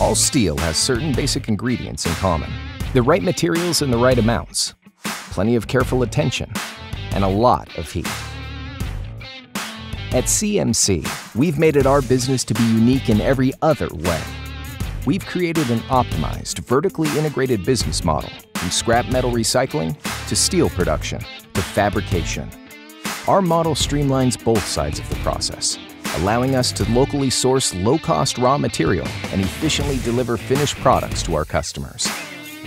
All steel has certain basic ingredients in common. The right materials in the right amounts, plenty of careful attention, and a lot of heat. At CMC, we've made it our business to be unique in every other way. We've created an optimized, vertically integrated business model from scrap metal recycling to steel production to fabrication. Our model streamlines both sides of the process, allowing us to locally source low-cost raw material and efficiently deliver finished products to our customers.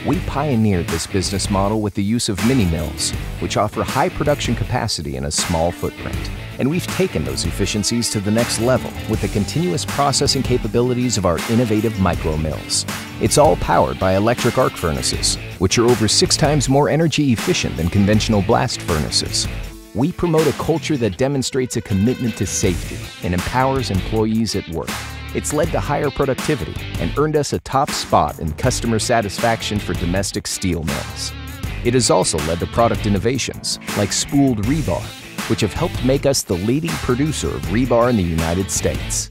We pioneered this business model with the use of mini mills, which offer high production capacity in a small footprint. And we've taken those efficiencies to the next level with the continuous processing capabilities of our innovative micro mills. It's all powered by electric arc furnaces, which are over six times more energy efficient than conventional blast furnaces. We promote a culture that demonstrates a commitment to safety and empowers employees at work. It's led to higher productivity and earned us a top spot in customer satisfaction for domestic steel mills. It has also led to product innovations like spooled rebar, which have helped make us the leading producer of rebar in the United States.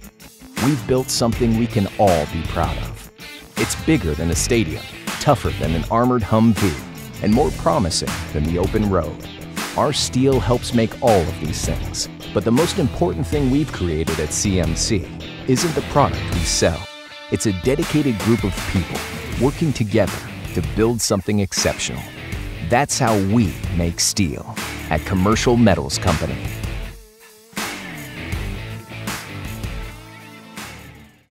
We've built something we can all be proud of. It's bigger than a stadium, tougher than an armored Humvee, and more promising than the open road. Our steel helps make all of these things, but the most important thing we've created at CMC isn't the product we sell. It's a dedicated group of people working together to build something exceptional. That's how we make steel at Commercial Metals Company.